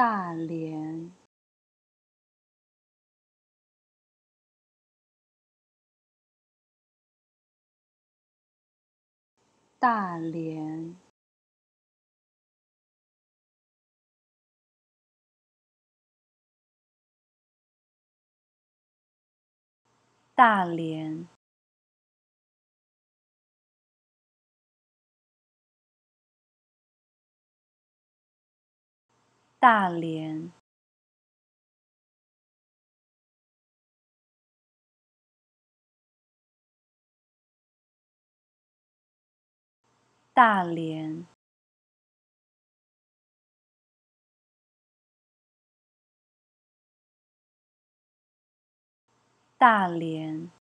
大连，大连，大连。大连，大连，大连。